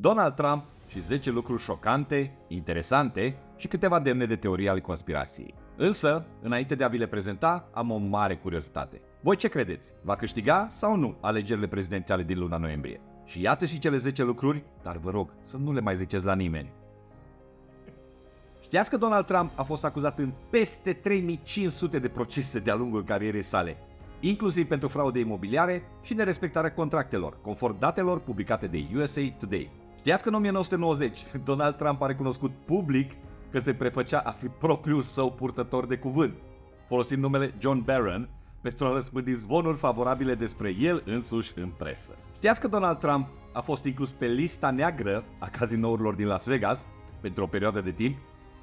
Donald Trump și 10 lucruri șocante, interesante și câteva demne de teorie ale conspirației. Însă, înainte de a vi le prezenta, am o mare curiozitate. Voi ce credeți? Va câștiga sau nu alegerile prezidențiale din luna noiembrie? Și iată și cele 10 lucruri, dar vă rog să nu le mai ziceți la nimeni. Știați că Donald Trump a fost acuzat în peste 3500 de procese de-a lungul carierei sale, inclusiv pentru fraude imobiliare și nerespectarea contractelor, conform datelor publicate de USA Today. Știați că în 1990 Donald Trump a recunoscut public că se prefăcea a fi propriul său purtător de cuvânt, folosind numele John Barron pentru a răspândi zvonuri favorabile despre el însuși în presă. Știați că Donald Trump a fost inclus pe lista neagră a cazinourilor din Las Vegas pentru o perioadă de timp,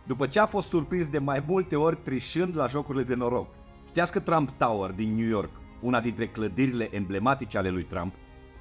după ce a fost surprins de mai multe ori trișând la jocurile de noroc. Știați că Trump Tower din New York, una dintre clădirile emblematice ale lui Trump,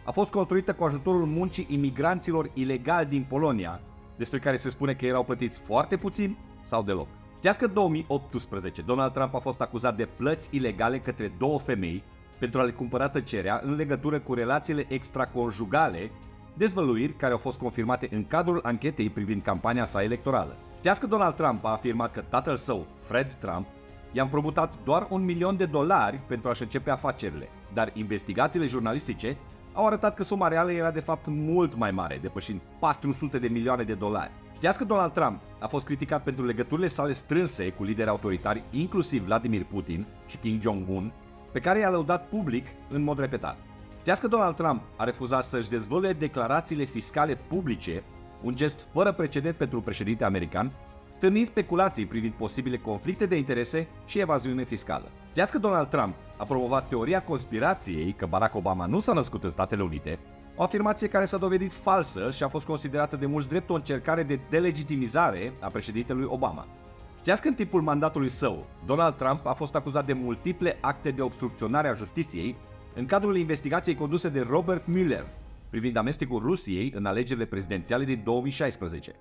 a fost construită cu ajutorul muncii imigranților ilegali din Polonia, despre care se spune că erau plătiți foarte puțin sau deloc. Știați că în 2018 Donald Trump a fost acuzat de plăți ilegale către două femei pentru a le cumpăra tăcerea în legătură cu relațiile extraconjugale, dezvăluiri care au fost confirmate în cadrul anchetei privind campania sa electorală. Știați că Donald Trump a afirmat că tatăl său, Fred Trump, i-a împrumutat doar un milion de dolari pentru a-și începe afacerile, dar investigațiile jurnalistice au arătat că suma reală era de fapt mult mai mare, depășind 400 de milioane de dolari. Știați că Donald Trump a fost criticat pentru legăturile sale strânse cu lideri autoritari, inclusiv Vladimir Putin și Kim Jong-un, pe care i-a lăudat public în mod repetat. Știați că Donald Trump a refuzat să-și dezvăluie declarațiile fiscale publice, un gest fără precedent pentru un președinte american, stârnind speculații privind posibile conflicte de interese și evaziune fiscală. Știați că Donald Trump a promovat teoria conspirației că Barack Obama nu s-a născut în Statele Unite, o afirmație care s-a dovedit falsă și a fost considerată de mulți drept o încercare de delegitimizare a președintelui Obama. Știați că în timpul mandatului său, Donald Trump a fost acuzat de multiple acte de obstrucționare a justiției în cadrul investigației conduse de Robert Mueller privind amestecul Rusiei în alegerile prezidențiale din 2016.